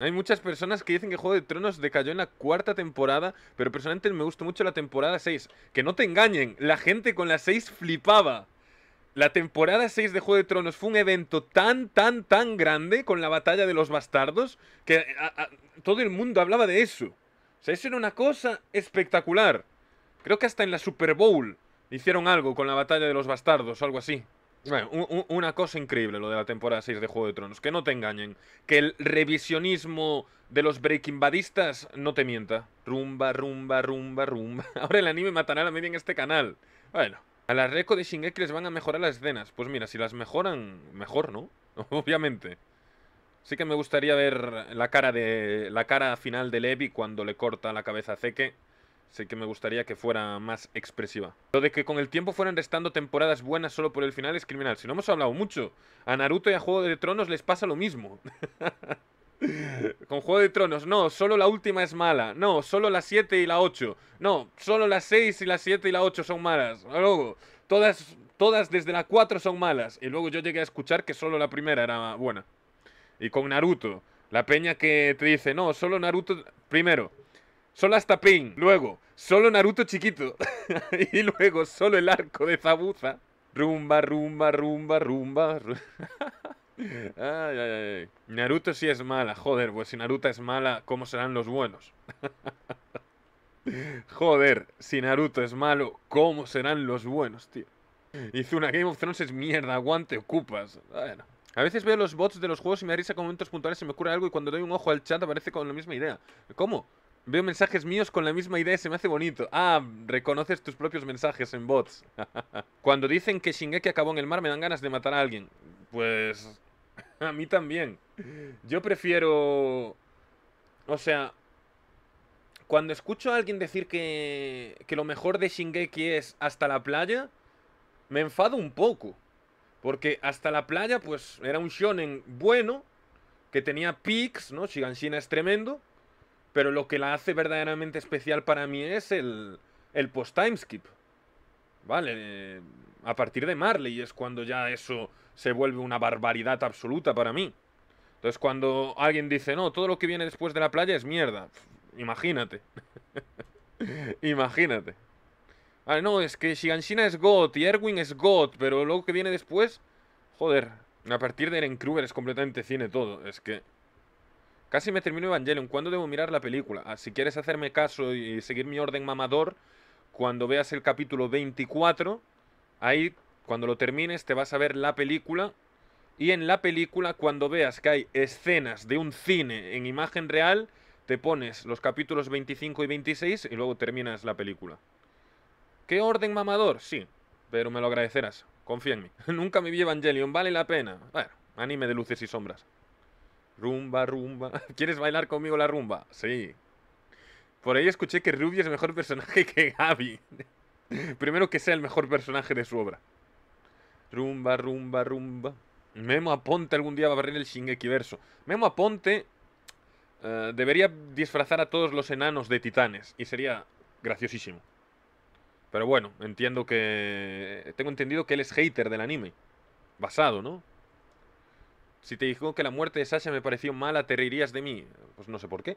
Hay muchas personas que dicen que Juego de Tronos decayó en la cuarta temporada, pero personalmente me gustó mucho la temporada 6. Que no te engañen, la gente con la 6 flipaba. La temporada 6 de Juego de Tronos fue un evento tan, tan, tan grande con la batalla de los bastardos que todo el mundo hablaba de eso. O sea, eso era una cosa espectacular. Creo que hasta en la Super Bowl hicieron algo con la batalla de los bastardos, algo así. Una cosa increíble lo de la temporada 6 de Juego de Tronos. Que no te engañen. Que el revisionismo de los Breaking Badistas no te mienta. Rumba, rumba, rumba, rumba. Ahora el anime matará a la media en este canal. Bueno, a la reco de les van a mejorar las escenas. Pues mira, si las mejoran, mejor, ¿no? Obviamente. Sí que me gustaría ver la cara de la cara final de Levi cuando le corta la cabeza a Zeke. Sí que me gustaría que fuera más expresiva. Lo de que con el tiempo fueran restando temporadas buenas solo por el final es criminal. Si no hemos hablado mucho, a Naruto y a Juego de Tronos les pasa lo mismo. con Juego de Tronos, no, solo la última es mala. No, solo la 7 y la 8. No, solo la 6 y la 7 y la 8 son malas. Luego, todas, todas desde la 4 son malas. Y luego yo llegué a escuchar que solo la primera era buena. Y con Naruto, la peña que te dice, no, solo Naruto... Primero, solo hasta Pain. Luego, solo Naruto chiquito. y luego, solo el arco de Zabuza. Rumba, rumba, rumba, rumba. ay, ay, ay. Naruto sí es mala. Joder, pues si Naruto es mala, ¿cómo serán los buenos? Joder, si Naruto es malo, ¿cómo serán los buenos, tío? Hizo una Game of Thrones es mierda, aguante, ocupas. A veces veo los bots de los juegos y me da risa con momentos puntuales y me ocurre algo y cuando doy un ojo al chat aparece con la misma idea. ¿Cómo? Veo mensajes míos con la misma idea y se me hace bonito. Ah, reconoces tus propios mensajes en bots. Cuando dicen que Shingeki acabó en el mar me dan ganas de matar a alguien. Pues... A mí también. Yo prefiero... O sea... Cuando escucho a alguien decir que, que lo mejor de Shingeki es hasta la playa, me enfado un poco. Porque hasta la playa, pues, era un shonen bueno, que tenía peaks, ¿no? Shiganshina es tremendo. Pero lo que la hace verdaderamente especial para mí es el, el post-timeskip. Vale, a partir de Marley es cuando ya eso se vuelve una barbaridad absoluta para mí. Entonces cuando alguien dice, no, todo lo que viene después de la playa es mierda. Imagínate. Imagínate. Vale, no, es que Shiganshina es God y Erwin es God, pero lo que viene después... Joder, a partir de Eren Kruger es completamente cine todo. Es que... Casi me termino Evangelion. ¿Cuándo debo mirar la película? Ah, si quieres hacerme caso y seguir mi orden mamador, cuando veas el capítulo 24, ahí, cuando lo termines, te vas a ver la película. Y en la película, cuando veas que hay escenas de un cine en imagen real, te pones los capítulos 25 y 26 y luego terminas la película. ¿Qué orden mamador? Sí, pero me lo agradecerás. Confía en mí. Nunca me vi Evangelion, vale la pena. Bueno, anime de luces y sombras. Rumba, rumba. ¿Quieres bailar conmigo la rumba? Sí. Por ahí escuché que Ruby es mejor personaje que Gaby. Primero que sea el mejor personaje de su obra. Rumba, rumba, rumba. Memo Aponte algún día va a barrer el Shingeki verso. Memo Aponte uh, debería disfrazar a todos los enanos de titanes. Y sería graciosísimo. Pero bueno, entiendo que... Tengo entendido que él es hater del anime. Basado, ¿no? Si te dijo que la muerte de Sasha me pareció mala, te reirías de mí. Pues no sé por qué.